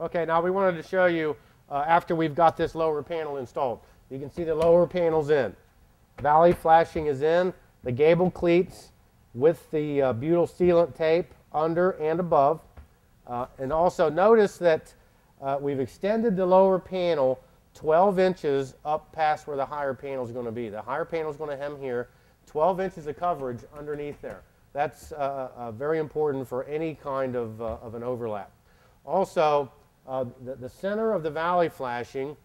Okay, now we wanted to show you uh, after we've got this lower panel installed. You can see the lower panel's in. Valley flashing is in. The gable cleats with the uh, butyl sealant tape under and above. Uh, and also notice that uh, we've extended the lower panel 12 inches up past where the higher panel is going to be. The higher panel is going to hem here, 12 inches of coverage underneath there. That's uh, uh, very important for any kind of, of an overlap. Also, uh, the, the, center of the valley flashing,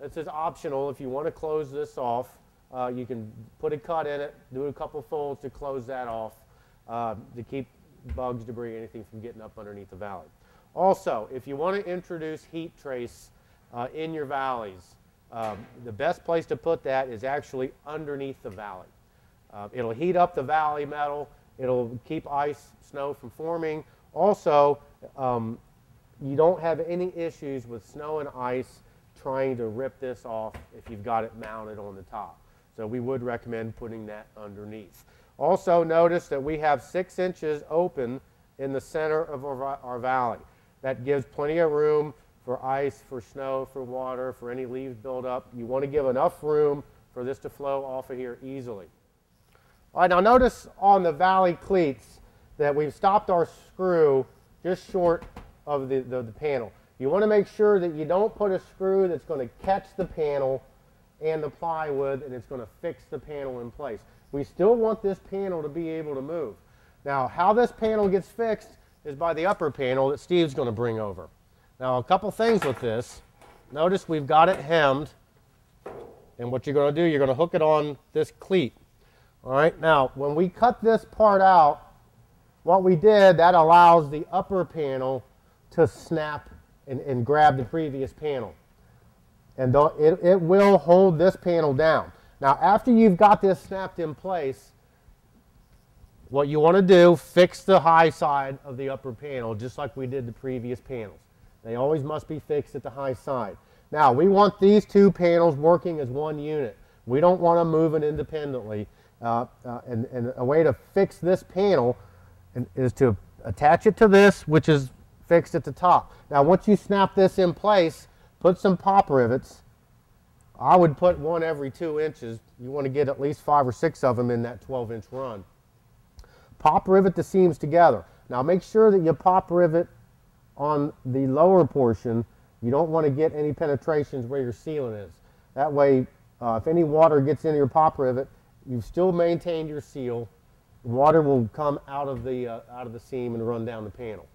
this is optional. If you want to close this off, uh, you can put a cut in it, do a couple folds to close that off uh, to keep bugs, debris, anything from getting up underneath the valley. Also, if you want to introduce heat trace uh, in your valleys, um, the best place to put that is actually underneath the valley. Uh, it'll heat up the valley metal. It'll keep ice, snow from forming. Also, um, you don't have any issues with snow and ice trying to rip this off if you've got it mounted on the top. So we would recommend putting that underneath. Also notice that we have six inches open in the center of our, our valley. That gives plenty of room for ice, for snow, for water, for any leaves buildup. You want to give enough room for this to flow off of here easily. All right, now notice on the valley cleats that we've stopped our screw just short of the, the, the panel. You want to make sure that you don't put a screw that's going to catch the panel and the plywood and it's going to fix the panel in place. We still want this panel to be able to move. Now, how this panel gets fixed is by the upper panel that Steve's going to bring over. Now, a couple things with this. Notice we've got it hemmed. And what you're going to do, you're going to hook it on this cleat. All right, now, when we cut this part out, what we did, that allows the upper panel to snap and, and grab the previous panel. And it, it will hold this panel down. Now, after you've got this snapped in place, what you want to do, fix the high side of the upper panel, just like we did the previous panels. They always must be fixed at the high side. Now, we want these two panels working as one unit. We don't want them moving independently. Uh, uh, and, and, a way to fix this panel is to attach it to this, which is fixed at the top. Now, once you snap this in place, put some pop rivets I would put one every two inches. You want to get at least five or six of them in that 12 inch run. Pop rivet the seams together. Now make sure that you pop rivet on the lower portion. You don't want to get any penetrations where your sealant is. That way, uh, if any water gets into your pop rivet, you've still maintained your seal. Water will come out of the, uh, out of the seam and run down the panel.